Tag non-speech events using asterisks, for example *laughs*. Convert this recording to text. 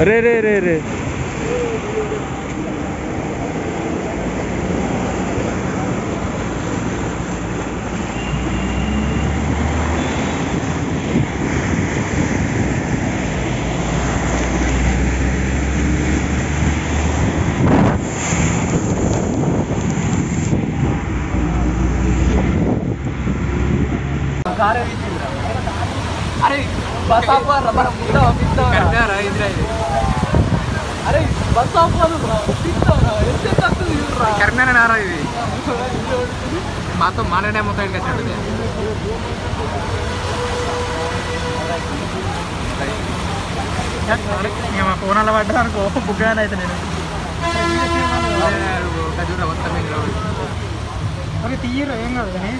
रे रे रे रे। कार है। రే రే రే రే అరే బస్ ఆపుకోరా మనం ముందు పంపిస్తాం అరే బస్ ఆపుకోను ఎంత తక్కువ చూడరా? కరీంనగర్ నారా ఇది? *laughs* మాతో మాననే మొత్తం ఇంకా చెడు మా ఫోన్ అలా పడ్డా అనుకో బుగ్గానే అయితే నేను. మొత్తం తీయరు ఏం కాదు కానీ.